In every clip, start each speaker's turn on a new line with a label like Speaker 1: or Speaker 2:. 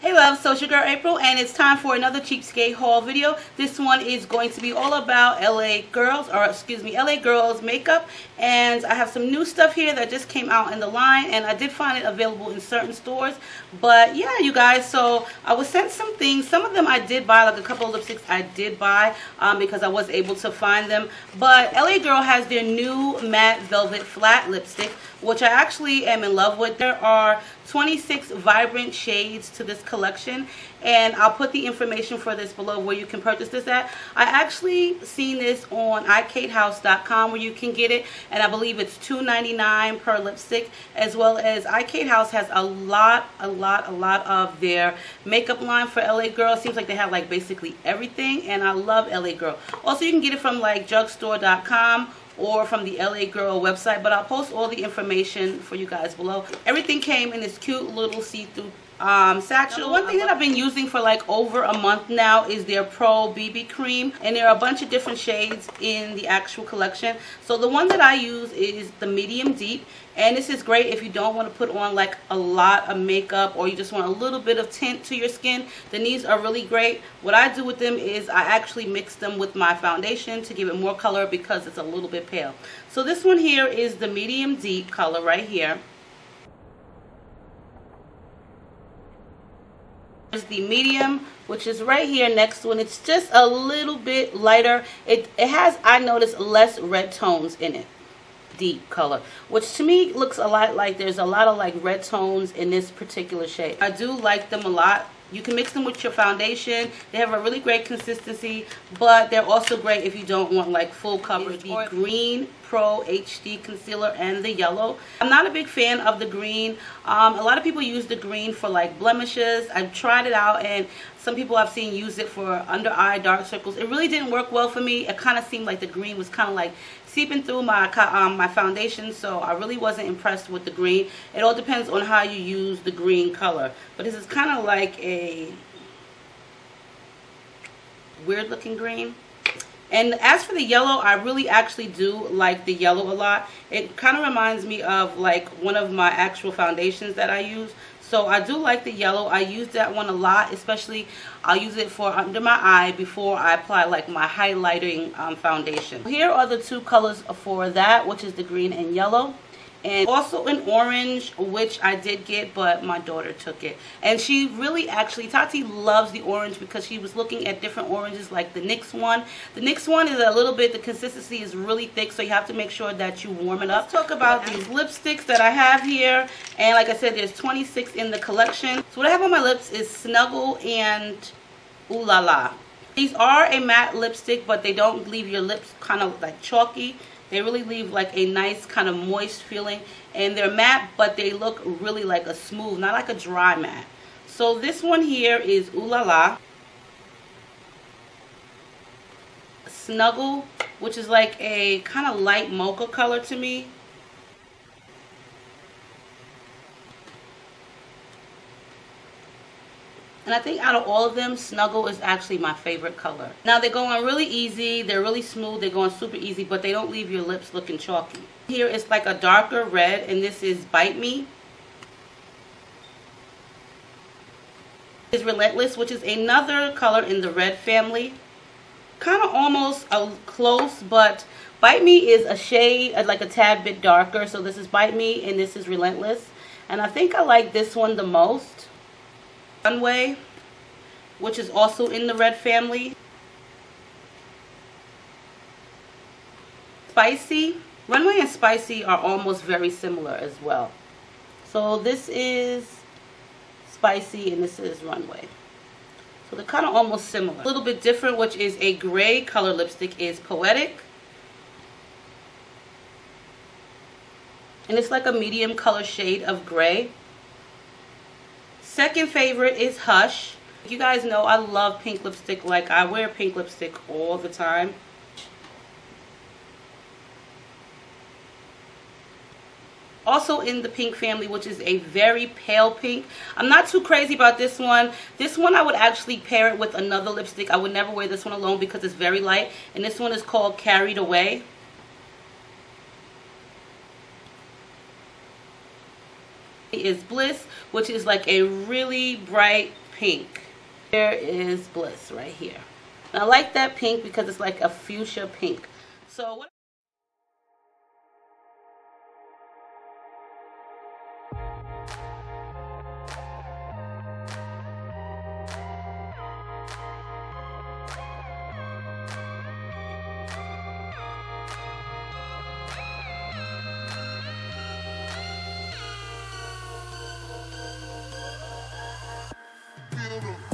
Speaker 1: Hey love, so it's your girl April and it's time for another cheapskate haul video. This one is going to be all about LA girls, or excuse me, LA girls makeup. And I have some new stuff here that just came out in the line and I did find it available in certain stores. But yeah, you guys, so I was sent some things. Some of them I did buy, like a couple of lipsticks I did buy um, because I was able to find them. But LA Girl has their new matte velvet flat lipstick, which I actually am in love with. There are 26 vibrant shades to this collection and I'll put the information for this below where you can purchase this at. I actually seen this on iKateHouse.com where you can get it and I believe it's $2.99 per lipstick as well as iKate House has a lot, a lot, a lot of their makeup line for LA Girl. Seems like they have like basically everything and I love LA Girl. Also you can get it from like drugstore.com or from the LA Girl website, but I'll post all the information for you guys below. Everything came in this cute little see-through um, satchel. One thing that I've been using for like over a month now is their Pro BB Cream. And there are a bunch of different shades in the actual collection. So the one that I use is the medium deep. And this is great if you don't want to put on like a lot of makeup or you just want a little bit of tint to your skin. Then these are really great. What I do with them is I actually mix them with my foundation to give it more color because it's a little bit pale. So this one here is the medium deep color right here. Is the medium which is right here next to it. It's just a little bit lighter. It it has i noticed less red tones in it. Deep color. Which to me looks a lot like there's a lot of like red tones in this particular shade. I do like them a lot. You can mix them with your foundation. They have a really great consistency but they're also great if you don't want like full coverage. The green Pro HD Concealer and the yellow. I'm not a big fan of the green. Um, a lot of people use the green for like blemishes. I've tried it out and some people I've seen use it for under eye dark circles. It really didn't work well for me. It kind of seemed like the green was kind of like seeping through my um, my foundation so I really wasn't impressed with the green. It all depends on how you use the green color. But this is kind of like a weird looking green. And as for the yellow, I really actually do like the yellow a lot. It kind of reminds me of like one of my actual foundations that I use. So I do like the yellow. I use that one a lot, especially I'll use it for under my eye before I apply like my highlighting um, foundation. Here are the two colors for that, which is the green and yellow and also an orange which I did get but my daughter took it. And she really actually Tati loves the orange because she was looking at different oranges like the NYX one. The NYX one is a little bit the consistency is really thick so you have to make sure that you warm it up. Let's talk about these lipsticks that I have here and like I said there's 26 in the collection. So what I have on my lips is Snuggle and Ooh La La. These are a matte lipstick but they don't leave your lips kind of like chalky they really leave like a nice kind of moist feeling. And they're matte, but they look really like a smooth, not like a dry matte. So this one here is Ooh La La. Snuggle, which is like a kind of light mocha color to me. And I think out of all of them, Snuggle is actually my favorite color. Now they go on really easy. They're really smooth. They go on super easy, but they don't leave your lips looking chalky. Here it's like a darker red, and this is Bite Me. Is Relentless, which is another color in the red family. Kind of almost a close, but Bite Me is a shade, uh, like a tad bit darker. So this is Bite Me, and this is Relentless. And I think I like this one the most. Runway, which is also in the red family. Spicy. Runway and Spicy are almost very similar as well. So this is Spicy and this is Runway. So they're kind of almost similar. A little bit different, which is a gray color lipstick, is Poetic. And it's like a medium color shade of gray. Second favorite is Hush. You guys know I love pink lipstick. Like I wear pink lipstick all the time. also in the pink family which is a very pale pink i'm not too crazy about this one this one i would actually pair it with another lipstick i would never wear this one alone because it's very light and this one is called carried away is Bliss, which is like a really bright pink. There is Bliss right here. And I like that pink because it's like a fuchsia pink. So what Boom, boom.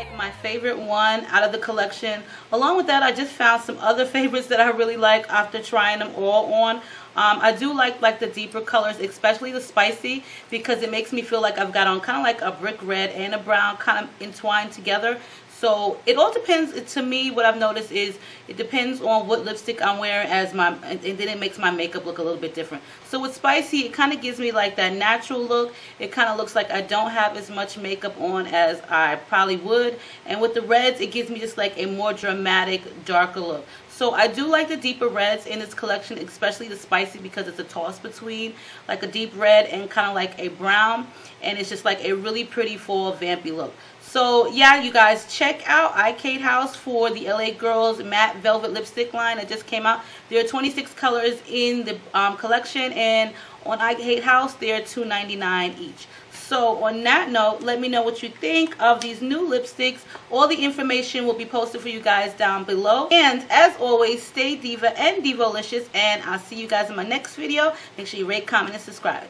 Speaker 1: Like my favorite one out of the collection. Along with that, I just found some other favorites that I really like after trying them all on. Um, I do like like the deeper colors, especially the spicy, because it makes me feel like I've got on kind of like a brick red and a brown kind of entwined together. So it all depends. To me, what I've noticed is it depends on what lipstick I'm wearing as my, and then it makes my makeup look a little bit different. So with Spicy, it kind of gives me like that natural look. It kind of looks like I don't have as much makeup on as I probably would. And with the reds, it gives me just like a more dramatic, darker look. So I do like the deeper reds in this collection, especially the spicy because it's a toss between like a deep red and kind of like a brown. And it's just like a really pretty fall vampy look. So yeah, you guys check out iKate House for the LA Girls Matte Velvet Lipstick line that just came out. There are 26 colors in the um, collection and on iKate House they're $2.99 each. So on that note, let me know what you think of these new lipsticks. All the information will be posted for you guys down below. And as always, stay diva and divolicious. And I'll see you guys in my next video. Make sure you rate, comment, and subscribe.